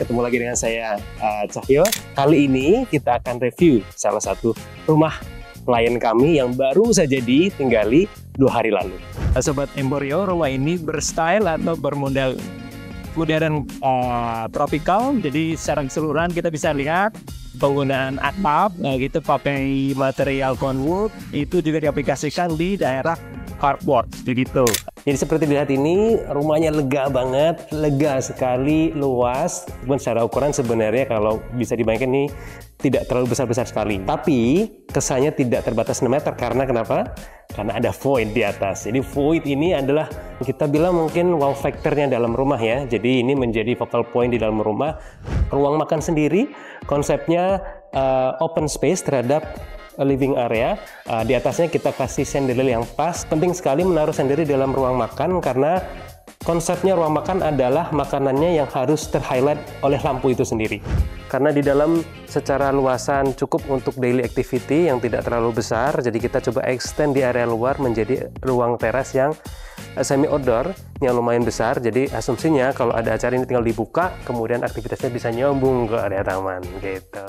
ketemu lagi dengan saya uh, Cahyo. Kali ini kita akan review salah satu rumah klien kami yang baru saja ditinggali dua hari lalu. Nah, Sobat Emporio, rumah ini berstyle atau bermodel modern uh, tropical. Jadi secara keseluruhan kita bisa lihat penggunaan atap uh, gitu pakai material conwood itu juga diaplikasikan di daerah cardboard begitu. Jadi seperti dilihat ini rumahnya lega banget, lega sekali, luas. Pun secara ukuran sebenarnya kalau bisa dibayangkan ini tidak terlalu besar-besar sekali. Tapi kesannya tidak terbatas 6 meter karena kenapa? Karena ada void di atas. Jadi void ini adalah kita bilang mungkin wow factornya dalam rumah ya. Jadi ini menjadi focal point di dalam rumah. Ruang makan sendiri konsepnya uh, open space terhadap living area. Uh, di atasnya kita kasih chandelier yang pas. Penting sekali menaruh chandelier dalam ruang makan karena konsepnya ruang makan adalah makanannya yang harus terhighlight oleh lampu itu sendiri. Karena di dalam secara luasan cukup untuk daily activity yang tidak terlalu besar, jadi kita coba extend di area luar menjadi ruang teras yang semi outdoor yang lumayan besar. Jadi asumsinya kalau ada acara ini tinggal dibuka, kemudian aktivitasnya bisa nyambung ke area taman gitu.